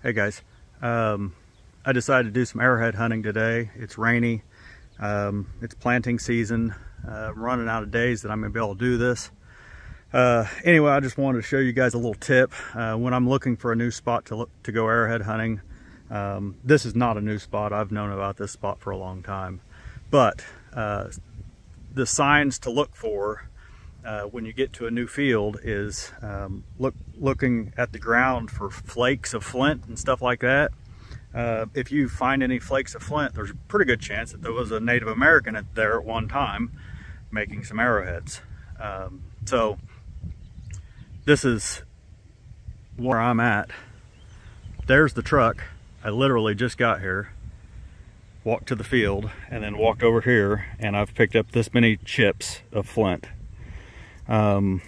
Hey guys, um, I decided to do some arrowhead hunting today. It's rainy, um, it's planting season. Uh, I'm running out of days that I'm gonna be able to do this. Uh, anyway, I just wanted to show you guys a little tip. Uh, when I'm looking for a new spot to, look, to go arrowhead hunting, um, this is not a new spot. I've known about this spot for a long time. But uh, the signs to look for uh, when you get to a new field is um, look looking at the ground for flakes of flint and stuff like that. Uh, if you find any flakes of flint, there's a pretty good chance that there was a Native American at there at one time making some arrowheads. Um, so this is where I'm at. There's the truck. I literally just got here, walked to the field, and then walked over here, and I've picked up this many chips of flint. Um,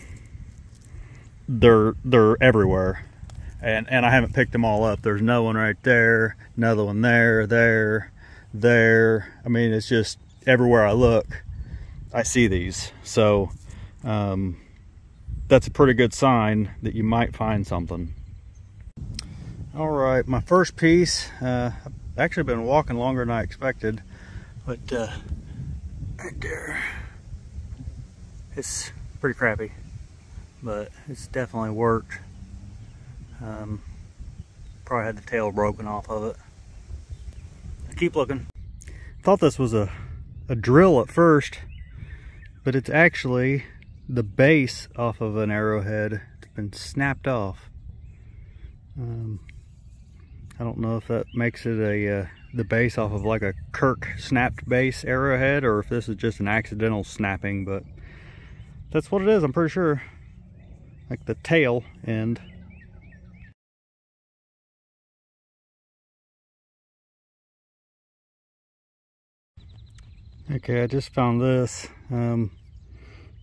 they're they're everywhere, and and I haven't picked them all up. There's no one right there, another one there, there, there. I mean, it's just everywhere I look, I see these. So um, that's a pretty good sign that you might find something. All right, my first piece. Uh, I've actually been walking longer than I expected, but uh, right there, it's pretty crappy, but it's definitely worked. Um, probably had the tail broken off of it. I keep looking. Thought this was a, a drill at first, but it's actually the base off of an arrowhead. It's been snapped off. Um, I don't know if that makes it a uh, the base off of like a Kirk snapped base arrowhead or if this is just an accidental snapping, but that's what it is, I'm pretty sure. Like the tail end. Okay, I just found this. Um,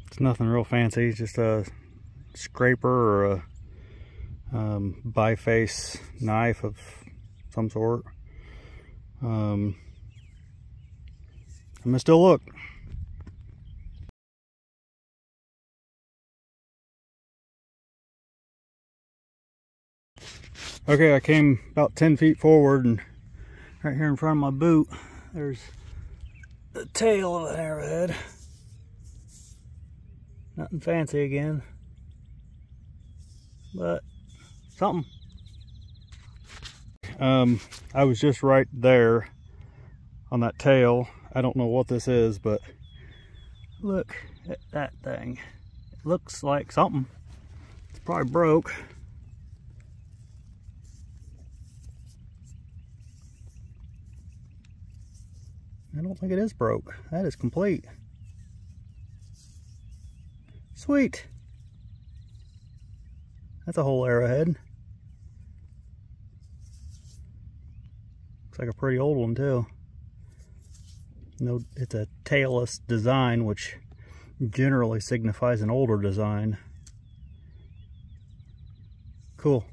it's nothing real fancy, it's just a scraper or a um, biface knife of some sort. Um, I'm gonna still look. Okay, I came about 10 feet forward and right here in front of my boot, there's the tail of an arrowhead. Nothing fancy again, but something. Um, I was just right there on that tail. I don't know what this is, but look at that thing. It looks like something. It's probably broke. I don't think it is broke. That is complete. Sweet. That's a whole arrowhead. Looks like a pretty old one too. No, it's a tailless design, which generally signifies an older design. Cool.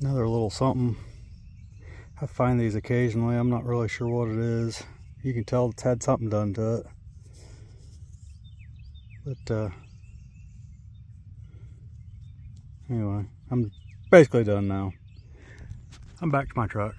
Another little something. I find these occasionally. I'm not really sure what it is. You can tell it's had something done to it. But, uh, anyway, I'm basically done now. I'm back to my truck.